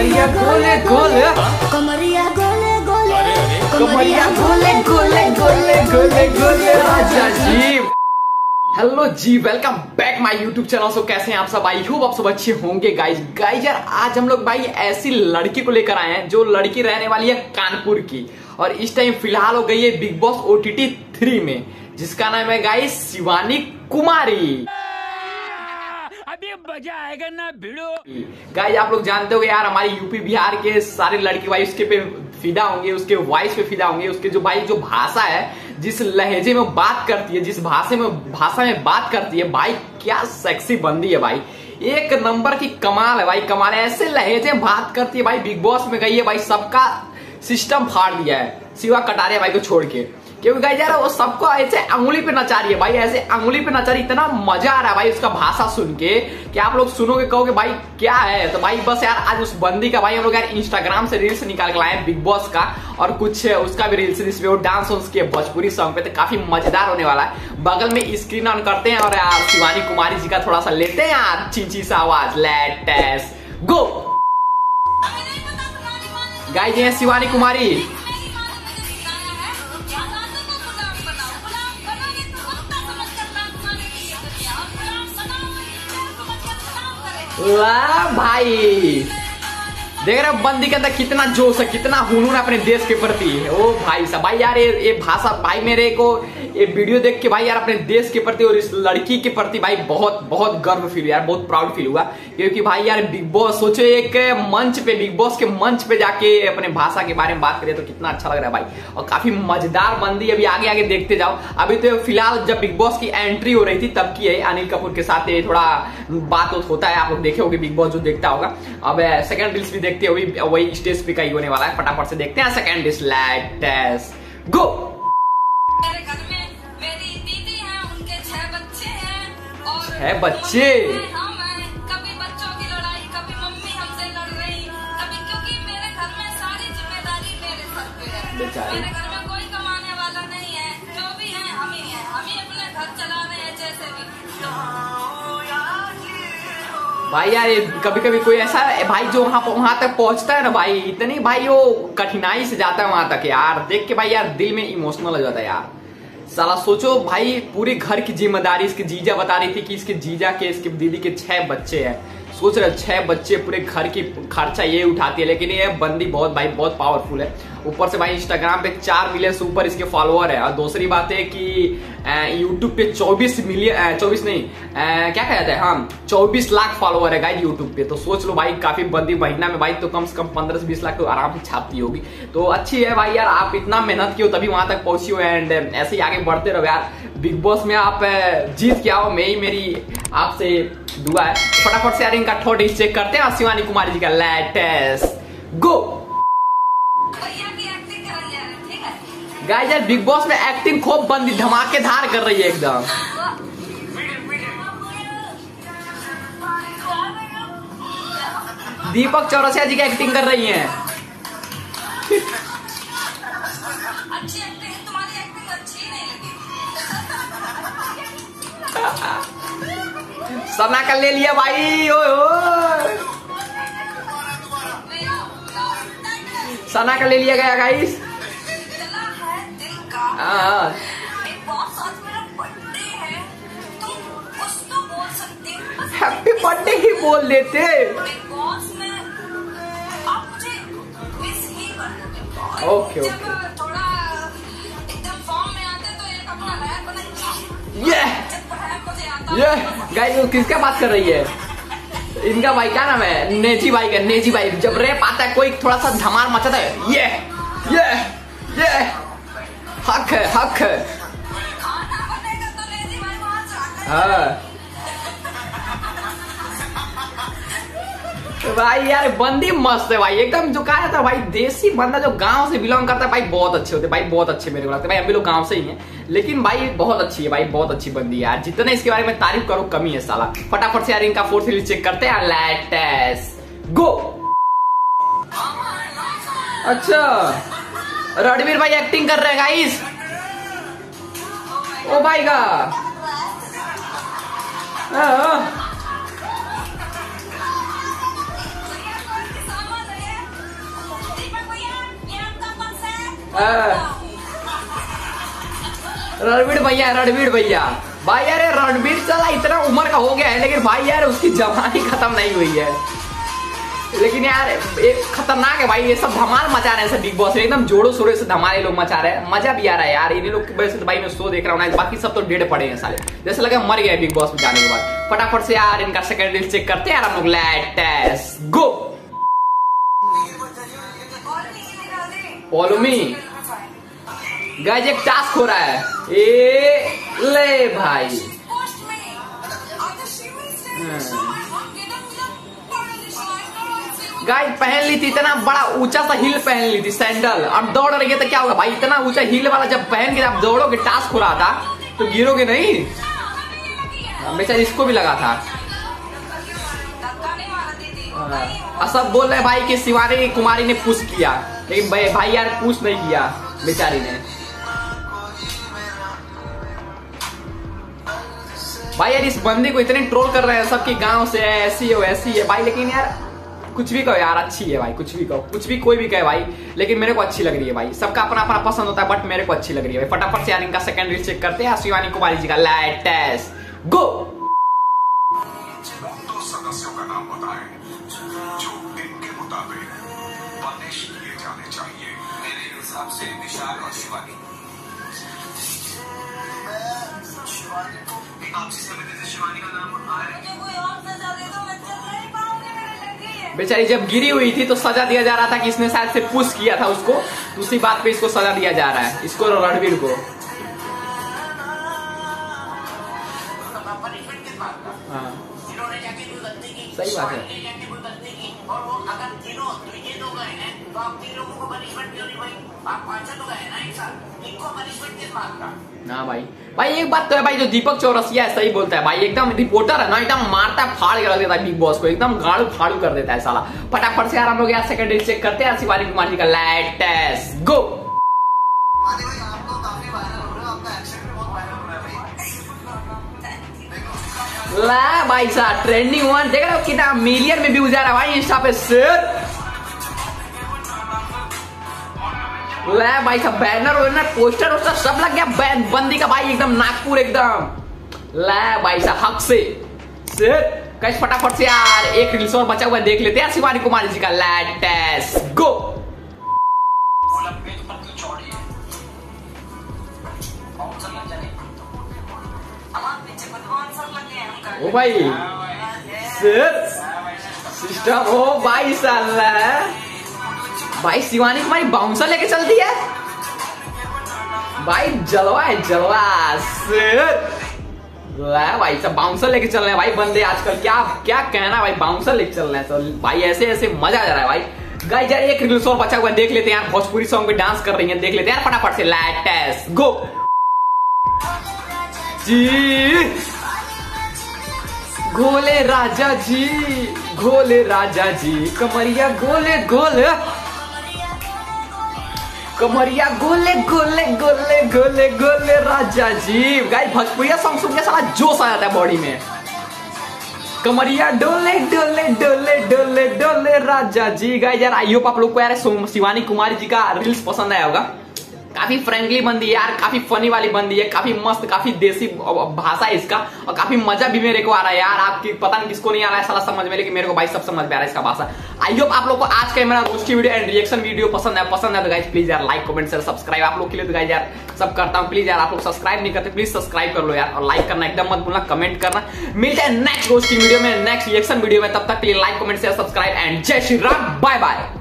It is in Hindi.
कमरिया गोले गोले। कमरिया गोले गोले कमरिया गोले गोले गोले। गोले गोले राजा जी। Hello ji welcome back my YouTube channel so कैसे हैं आप सब? आई होप आप सब अच्छे होंगे। गाइज़ गाइज़ यार आज हम लोग भाई ऐसी लड़की को लेकर आए हैं जो लड़की रहने वाली है कानपुर की। और इस टाइम फ़िलहाल हो गई है बिग बॉस ओटीटी थ्री में जिसका नाम है गाइज़ शिवानी कुमारी। अभी मज़ा आएगा ना भिड़ो। गाइज़ आप लोग जानते हो यार हमारे यूपी बिहार के सारे लड़के भाई उसके पे फिदा होंगे, उसके वॉइस पे फिदा होंगे, उसके जो भाई, जो भाषा है, जिस लहजे में बात करती है, जिस भाषा में भाषा में बात करती है, भाई, क्या सेक्सी बंदी है भाई। एक नंबर की कमाल है भाई, कमाल है। ऐसे लहजे बात करती है भाई बिग बॉस में गई है भाई, सबका सिस्टम फाड़ दिया है, सिवा कटारे भाई को छोड़ के। क्योंकि यार वो सबको ऐसे अंगुली पे नचा रही है भाई ऐसे अंगुली पे नचा रही इतना मज़ा आ रहा है भाई उसका भाषा सुन के कि आप लोग सुनोगे कहोगे भाई क्या है? तो भाई बस यार आज उस बंदी का भाई हम लोग यार इंस्टाग्राम से रील्स निकाल के लाए बिग बॉस का और कुछ उसका भी रील्स जिसपे वो डांस वांस किए भोजपुरी सॉन्ग पे तो काफ़ी मज़ेदार होने वाला है। बगल में स्क्रीन ऑन करते हैं और यार शिवानी कुमारी जी का थोड़ा सा लेते हैं यार चींची सा आवाज़ लेटेस्ट गो गाइस ये शिवानी कुमारी। वाह भाई। देख रहे बंदी के अंदर कितना जोश है, कितना हुनूर अपने देश के प्रति। ओ भाई साहब, भाई यार, ये भाषा, भाई मेरे को ये वीडियो देख के भाई यार अपने देश के प्रति और इस लड़की के प्रति भाई बहुत बहुत गर्व फील यार, बहुत प्राउड फील हुआ। क्योंकि भाई यार बिग बॉस सोचो एक मंच पे बिग बॉस के मंच पे जाके अपने भाषा के बारे में बात करें तो कितना अच्छा लग रहा है भाई। और काफ़ी मज़ेदार बंदी अभी आगे आगे देखते जाओ। अभी तो फ़िलहाल जब बिग बॉस की एंट्री हो रही थी, तब की है, अनिल कपूर के साथ थोड़ा बात होता है, आप लोग देखे बिग बॉस जो देखता होगा। अब सेकंड रील्स भी देखते हुए वही स्टेज पे का ही होने वाला है। फटाफट से देखते हैं। सेकंड रील्स लेटेस्ट गो मेरे घर में मेरी दीदी है उनके छह बच्चे हैं हाँ है। बेचारी। मेरे भाई यार कभी कभी कोई ऐसा भाई जो वहाँ वहाँ तक पहुँचता है ना भाई, इतनी भाई वो कठिनाई से जाता है वहाँ तक यार। देख के भाई यार, दिल में इमोशनल हो जाता है यार। साला सोचो भाई, पूरे घर की ज़िम्मेदारी, इसके जीजा बता रही थी कि इसके जीजा के, इसके दीदी के छह बच्चे हैं। सोच रहे छह बच्चे पूरे घर की खर्चा ये उठाती है, लेकिन ये बंदी बहुत, भाई बहुत पावरफुल है। ऊपर से भाई इंस्टाग्राम पे चार मिलियन से ऊपर इसके फॉलोअर है। और दूसरी बात है कि यूट्यूब पे चौबीस मिलियन चौबीस नहीं अ, क्या कहा जाता है? हाँ चौबीस लाख फॉलोअर है गाइस यूट्यूब पे। तो सोच लो भाई काफ़ी बंदी महीना में भाई तो कम से कम पंद्रह से बीस लाख तो आराम से छापती होगी। तो अच्छी है भाई यार आप इतना मेहनत किए हो तभी वहाँ तक पहुँची हो। एंड ऐसे ही आगे बढ़ते रहो यार। बिग बॉस में आप जीत के आओ। मैं ही मेरी आपसे दुआ है। फटाफट से यार इनका थर्ड चेक करते हैं। शिवानी कुमारी जी का लेटेस्ट गो गाइस यार बिग बॉस में एक्टिंग खूब बंदी, धमाकेदार कर रही है एकदम। दीपक चौरसिया जी की एक्टिंग कर रही हैं। है सना का ले लिया भाई, ओए ओए। सना का ले लिया गया गाइस हैप्पी बर्थडे ही बोल देते। में आप मुझे मिस ही कर दोगे ओके, ओके। थोड़ा एकदम फॉर्म में आते तो एक अपना रैप बना ये ये गाइस किसका बात कर रही है? इनका भाई क्या नाम है? नेजी भाई का नेजी भाई। जब रेप आता है कोई थोड़ा सा धमाल मचाता है। ये ये ये हक है हक है। हाँ। भाई यार, बंदी मस्त है भाई। एकदम जो कहा जाता है भाई, देसी बंदा जो गाँव से बिलोंग करता है, भाई बहुत अच्छे होते भाई बहुत अच्छे मेरे को लगता है। भाई हम भी लोग गाँव से ही हैं, लेकिन भाई बहुत अच्छी है भाई, बहुत अच्छी बंदी यार। जितने इसके बारे में तारीफ़ करो, कमी है साला। फटाफट से यार इनका फोर्थ सीरीज़ चेक करते हैं लेटेस्ट गो अच्छा। रणवीर भाई एक्टिंग कर रहे हैं गाइस ओ भाई का रणवीर भैया रणवीर भैया। भाई यार रणवीर, चला, इतना उम्र का हो गया है, लेकिन भाई, यार, उसकी जवानी खत्म नहीं हुई है। लेकिन यार एक खतरनाक है भाई, ये सब धमाल मचा रहे हैं सब बिग बॉस में एकदम जोड़ो शोरों से धमाल लोग मचा रहे हैं। मज़ा भी आ रहा है यार, इन्हीं लोग की वजह से तो भाई मैं शो देख रहा हूँ बाकी सब तो डेढ़ पड़े हैं साले। जैसे लगा मर गया बिग बॉस में जाने के बाद। फटाफट से यार, इनका सेकंड रील चेक करते हैं यार हम लोग। Latest go follow me guys एक टास्क हो रहा है। ए, ले भाई। गाइस पहन ली थी इतना बड़ा ऊँचा सा हिल पहन ली थी सैंडल अब दौड़ रही है तो क्या होगा? भाई इतना ऊँचा हिल वाला जब पहन के आप दौड़ोगे टास्क हो रहा था तो गिरोगे नहीं? बेचारा इसको भी लगा था। सब बोल रहे भाई कि शिवानी कुमारी ने पुश किया। लेकिन भाई, भाई यार पुश नहीं किया बेचारी ने। भाई यार इस बंदे को इतने ट्रोल कर रहे हैं सबके गाँव से ऐसी है वैसी है। भाई लेकिन यार कुछ भी कहो यार अच्छी है भाई कुछ भी कहो कुछ भी कोई भी कहे भाई लेकिन मेरे को अच्छी लग रही है भाई। सबका अपना अपना पसंद होता है बट मेरे को अच्छी लग रही है भाई। फटाफट से यार इनका सेकंड रील चेक करते हैं शिवानी कुमारी जी का। लेटेस्ट गो दो सदस्यों का नाम बताएँ जो दिन के मुताबिक पनिश किए जाने चाहिए। मेरे हिसाब से विशाल और शिवानी। शिवानी को आप जिसे जैसे शिवानी का नाम आए बेचारी जब गिरी हुई थी तो सजा दिया जा रहा था कि इसने शायद से पुश किया था उसको। उसी बात पे इसको सजा दिया जा रहा है। इसको रणवीर को। हाँ। सही बात है। ना भाई। भाई, एक बात तो है भाई, जो दीपक चौरसिया है, सही बोलता है भाई। एकदम रिपोर्टर है ना, एकदम मारता है, फाड़ के रख देता है बिग बॉस को। एकदम गाड़ू फाड़ू कर देता है साला। फटाफट से यार, हम लोग यार सेकंड चेक करते हैं शिवानी कुमार जी का। लेटेस्ट गो ला भाई साहब ट्रेंडिंग वन देख रहे हो कितना मिलियन में रहा है भाई इंस्टा पे शेयर भाई साहब बैनर वैनर पोस्टर वोस्टर सब लग गया बैन बंदी का भाई एकदम नागपुर एकदम। ले भाई साहब, हक से। कैसे फटाफट से यार, एक रील्स और बचा हुआ देख लेते हैं शिवानी कुमारी जी का। लेटेस्ट गो ओ भाई सिस्टम, ओ भाई साला भाई शिवानी कुमारी बाउंसर लेके चलती है? भाई जलवा है जलवा। भाई सब बाउंसर लेके चल रहे हैं। भाई बंदे आजकल क्या क्या कहना भाई? बाउंसर लेके चल रहे हैं। तो भाई ऐसे ऐसे मज़ा आ जा रहा है भाई। गाइस यार एक रील्स और बचा हुआ देख लेते हैं यार। भोजपुरी सॉन्ग पे डांस कर रही हैं देख लेते हैं यार फटाफट से। लेटेस्ट गो जी। गोले राजा जी गोले राजा जी कमरिया गोले गोले। कमरिया गोले गोले गोले गोले गोले, राजा जी गाइस भोजपुरिया सॉन्ग सुन के सारा जोश आ जाता है बॉडी में। कमरिया डोले डोले डोले डोले डोले, राजा जी। गाइस यार आई होप आप लोग को यार, शिवानी कुमारी जी का रील्स पसंद आया होगा। काफ़ी फ्रेंडली बंदी है यार, काफ़ी फनी वाली बंदी है, काफ़ी मस्त, काफ़ी देसी भाषा है इसका, और काफ़ी मज़ा भी मेरे को आ रहा है यार, आपकी पता नहीं किसको नहीं आ रहा है साला समझ में, लेकिन मेरे को भाई सब समझ में आ रहा है इसका भाषा। आई होप आप लोग को आज का मेरा रोस्टी वीडियो एंड रिएक्शन वीडियो पसंद है पसंद है तो गाइज़ प्लीज़ यार लाइक कमेंट शेयर सब्सक्राइब आप लोग के लिए तो गाइज़ यार, सब करता हूँ प्लीज़ यार आप लोग सब्सक्राइब नहीं करते प्लीज़ सब्सक्राइब कर लो यार, और लाइक करना, एकदम मत भूलना कमेंट करना। मिलते हैं नेक्स्ट रोस्टिंग वीडियो में नेक्स्ट रिएक्शन वीडियो में, तब तक के लिए like comment share subscribe and जय श्री राम बाय बाय